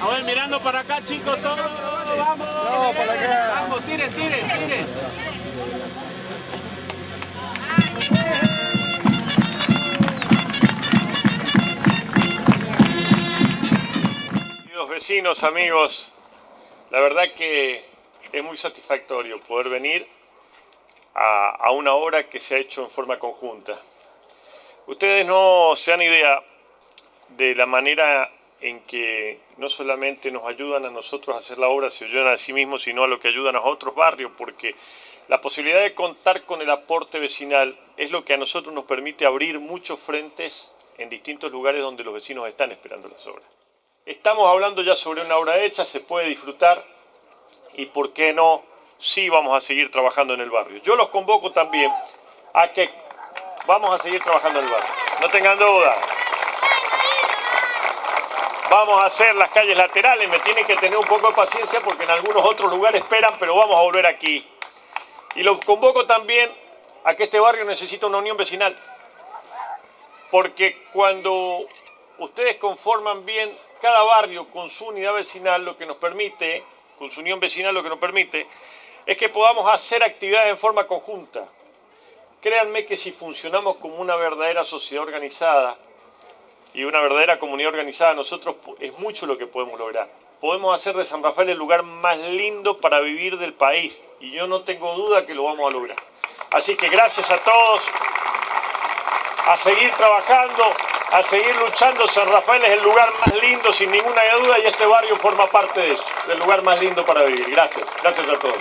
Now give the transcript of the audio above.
A ver, mirando para acá, chicos, todos. Vamos. No, para acá. Vamos, tiren, tiren, tiren. Queridos vecinos, amigos, la verdad que es muy satisfactorio poder venir a, a una obra que se ha hecho en forma conjunta. Ustedes no se dan idea de la manera en que no solamente nos ayudan a nosotros a hacer la obra, se ayudan a sí mismos, sino a lo que ayudan a otros barrios, porque la posibilidad de contar con el aporte vecinal es lo que a nosotros nos permite abrir muchos frentes en distintos lugares donde los vecinos están esperando las obras. Estamos hablando ya sobre una obra hecha, se puede disfrutar y, ¿por qué no? Sí vamos a seguir trabajando en el barrio. Yo los convoco también a que vamos a seguir trabajando en el barrio. No tengan duda. Vamos a hacer las calles laterales, me tienen que tener un poco de paciencia porque en algunos otros lugares esperan, pero vamos a volver aquí. Y los convoco también a que este barrio necesita una unión vecinal. Porque cuando ustedes conforman bien cada barrio con su unidad vecinal, lo que nos permite, con su unión vecinal, lo que nos permite, es que podamos hacer actividades en forma conjunta. Créanme que si funcionamos como una verdadera sociedad organizada y una verdadera comunidad organizada, nosotros es mucho lo que podemos lograr. Podemos hacer de San Rafael el lugar más lindo para vivir del país y yo no tengo duda que lo vamos a lograr. Así que gracias a todos, a seguir trabajando, a seguir luchando. San Rafael es el lugar más lindo, sin ninguna duda, y este barrio forma parte de eso, del lugar más lindo para vivir. Gracias, gracias a todos.